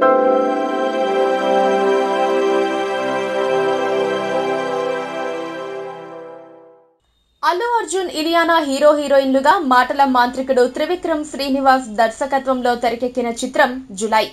Allu Arjun Ileana hero హీరోయిన్లుగా మాటల మాంత్రికుడు త్రివిక్రమ్ శ్రీనివాస్ దర్శకత్వంలో తెరకెక్కిన చిత్రం జులై.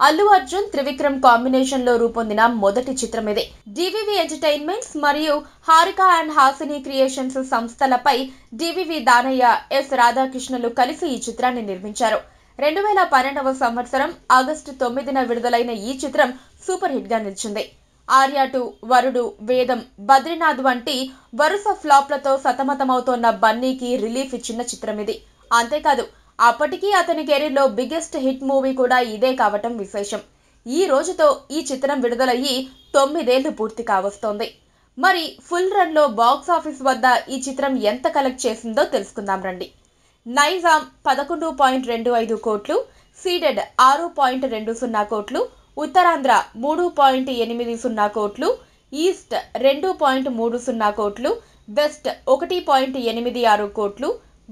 అల్లు అర్జున్ త్రివిక్రమ్ కాంబినేషన్లో రూపొందిన మొదటి చిత్రం ఇది డివివి ఎంటర్టైన్మెంట్స్ మరియు హారిక అండ్ హాసిని క్రియేషన్స్ సంస్థలపై డివివి దానయ్య ఎస్ రాధాకృష్ణలు కలిసి ఈ చిత్రాన్ని నిర్మించారు. రెండు వేల పన్నెండవ సంవత్సరం ఆగస్టు తొమ్మిదిన విడుదలైన ఈ చిత్రం సూపర్ హిట్గా నిలిచింది. ఆర్యాటు వరుడు వేదం బద్రీనాథ్ వంటి వరుస ఫ్లాప్లతో సతమతమవుతోన్న బన్నీకి రిలీఫ్ ఇచ్చిన చిత్రం ఇది అంతేకాదు అప్పటికీ అతని కెరీర్లో బిగ్గెస్ట్ హిట్ మూవీ కూడా ఇదే కావటం విశేషం. ఈ రోజుతో ఈ చిత్రం విడుదలయ్యి తొమ్మిదేళ్ళు పూర్తి కావస్తోంది. మరి ఫుల్ రన్లో బాక్స్ ఆఫీస్ వద్ద ఈ చిత్రం ఎంత కలెక్ట్ చేసిందో తెలుసుకుందాం రండి. నైజాం పదకొండు పాయింట్ రెండు ఐదు కోట్లు సీడెడ్ ఆరు పాయింట్ రెండు సున్నా కోట్లు ఉత్తరాంధ్ర మూడు పాయింట్ ఎనిమిది సున్నా కోట్లు ఈస్ట్ రెండు పాయింట్ మూడు సున్నా కోట్లు వెస్ట్ ఒకటి పాయింట్ ఎనిమిది ఆరు కోట్లు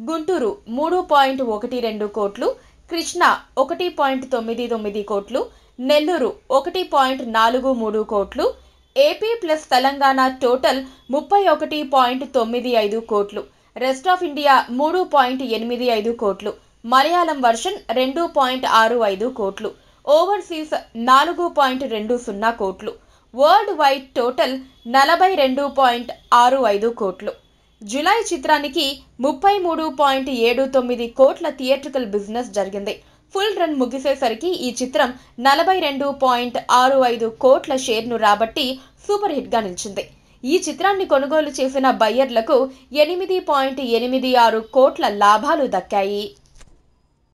గుంటూరు మూడు పాయింట్ ఒకటి రెండు కోట్లు కృష్ణా ఒకటి పాయింట్ తొమ్మిది తొమ్మిది కోట్లు నెల్లూరు ఒకటి పాయింట్ నాలుగు మూడు కోట్లు ఏపీ ప్లస్ తెలంగాణ టోటల్ ముప్పై ఒకటి పాయింట్ తొమ్మిది ఐదు కోట్లు. రెస్ట్ ఆఫ్ ఇండియా మూడు పాయింట్ ఎనిమిది ఐదు కోట్లు మలయాళం వర్షన్ రెండు పాయింట్ ఆరు ఐదు కోట్లు ఓవర్సీస్ నాలుగు పాయింట్ రెండు సున్నా కోట్లు వరల్డ్ వైడ్ టోటల్ నలభై రెండు పాయింట్ ఆరు ఐదు కోట్లు. జులై చిత్రానికి ముప్పై మూడు పాయింట్ ఏడు తొమ్మిది కోట్ల థియేట్రికల్ బిజినెస్ జరిగింది. ఫుల్ రన్ ముగిసేసరికి ఈ చిత్రం నలభై రెండు పాయింట్ ఆరు ఐదు కోట్ల షేర్ను రాబట్టి సూపర్ హిట్గా నిలిచింది. ఈ చిత్రాన్ని కొనుగోలు చేసిన బయ్యర్లకు ఎనిమిది పాయింట్ ఎనిమిది ఆరు కోట్ల లాభాలు దక్కాయి.